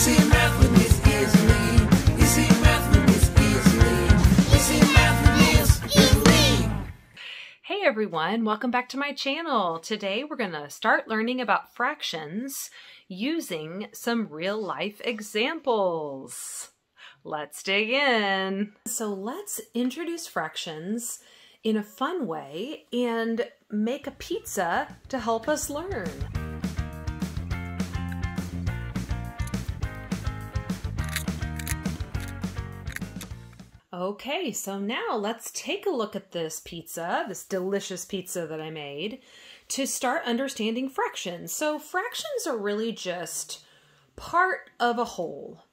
Hey everyone, welcome back to my channel. Today we're going to start learning about fractions using some real life examples. Let's dig in. So let's introduce fractions in a fun way and make a pizza to help us learn. Okay, so now let's take a look at this pizza, this delicious pizza that I made, to start understanding fractions. So fractions are really just part of a whole.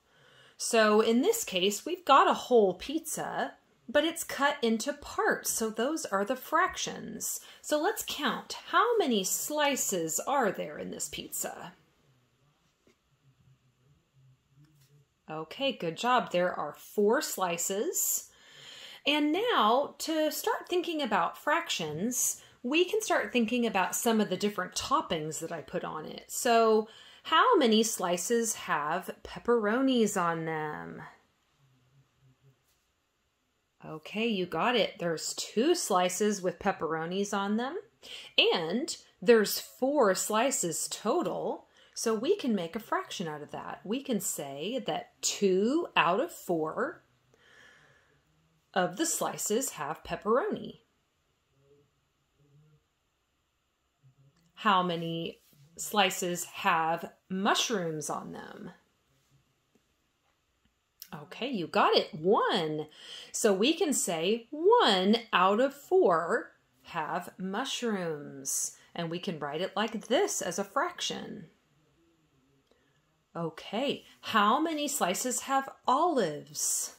So in this case, we've got a whole pizza, but it's cut into parts. So those are the fractions. So let's count. How many slices are there in this pizza? Okay, good job. There are four slices. And now to start thinking about fractions, we can start thinking about some of the different toppings that I put on it. So how many slices have pepperonis on them? Okay, you got it. There's two slices with pepperonis on them, and there's four slices total. So we can make a fraction out of that. We can say that two out of four of the slices have pepperoni. How many slices have mushrooms on them? Okay, you got it. One. So we can say one out of four have mushrooms. And we can write it like this as a fraction. Okay, how many slices have olives?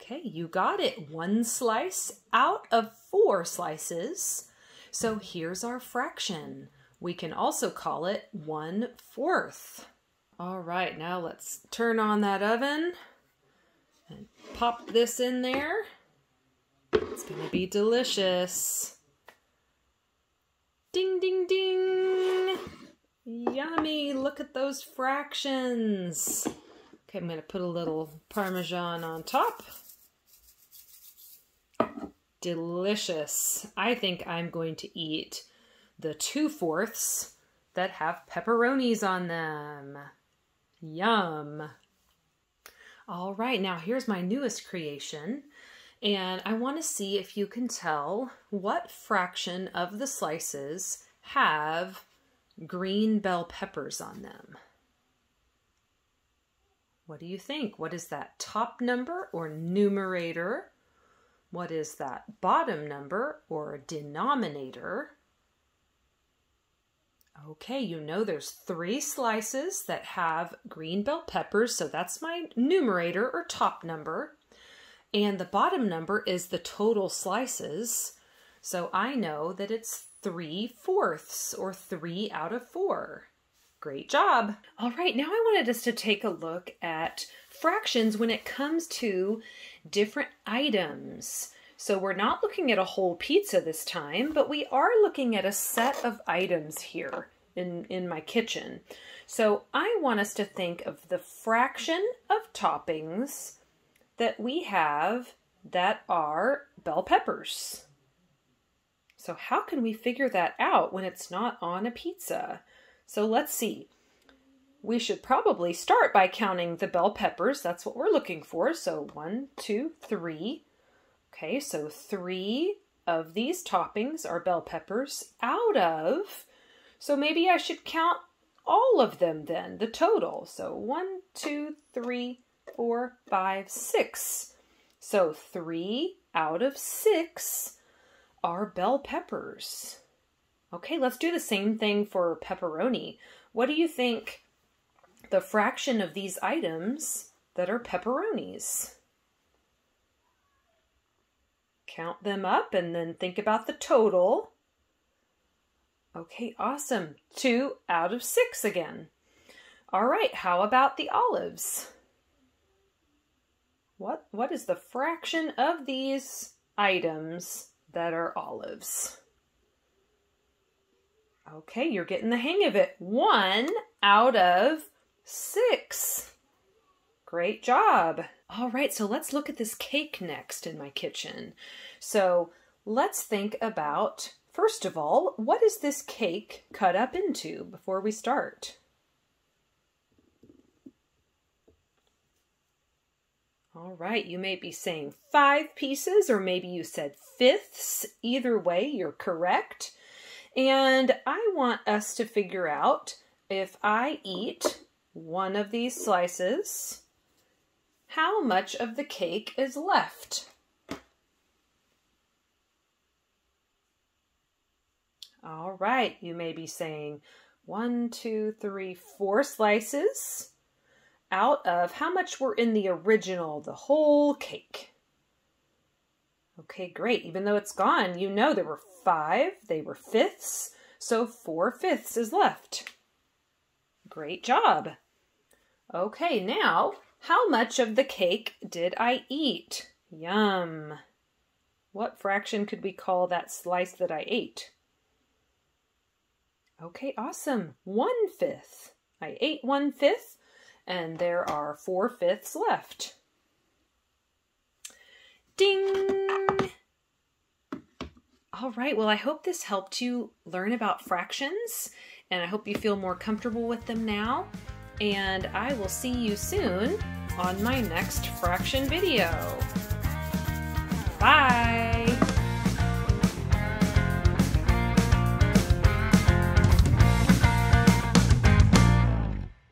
Okay, you got it. One slice out of four slices. So here's our fraction. We can also call it one fourth. All right, now let's turn on that oven and pop this in there. It's gonna be delicious. Ding, ding, ding. Yummy, look at those fractions. Okay, I'm gonna put a little Parmesan on top. Delicious. I think I'm going to eat the two fourths that have pepperonis on them. Yum. All right, now here's my newest creation. And I want to see if you can tell what fraction of the slices have green bell peppers on them. What do you think? What is that top number or numerator? What is that bottom number or denominator? Okay, you know there's three slices that have green bell peppers, so that's my numerator or top number. And the bottom number is the total slices, so I know that it's 3 fourths or 3 out of 4. Great job. All right, now I wanted us to take a look at fractions when it comes to different items. So we're not looking at a whole pizza this time, but we are looking at a set of items here in, in my kitchen. So I want us to think of the fraction of toppings that we have that are bell peppers. So how can we figure that out when it's not on a pizza? So let's see. We should probably start by counting the bell peppers. That's what we're looking for. So one, two, three. Okay, so three of these toppings are bell peppers out of, so maybe I should count all of them then, the total. So one, two, three, four, five, six. So three out of six are bell peppers. Okay, let's do the same thing for pepperoni. What do you think the fraction of these items that are pepperonis? Count them up and then think about the total. Okay, awesome. Two out of six again. All right, how about the olives? What, what is the fraction of these items that are olives? Okay, you're getting the hang of it. One out of six. Great job. All right, so let's look at this cake next in my kitchen. So let's think about, first of all, what is this cake cut up into before we start? All right, you may be saying five pieces, or maybe you said fifths. Either way, you're correct. And I want us to figure out if I eat one of these slices, how much of the cake is left? All right, you may be saying one, two, three, four slices out of how much were in the original, the whole cake. Okay, great. Even though it's gone, you know there were five, they were fifths, so four fifths is left. Great job. Okay, now, how much of the cake did I eat? Yum. What fraction could we call that slice that I ate? Okay, awesome. One fifth. I ate one fifth, and there are four fifths left. Ding! All right, well, I hope this helped you learn about fractions, and I hope you feel more comfortable with them now. And I will see you soon on my next fraction video. Bye!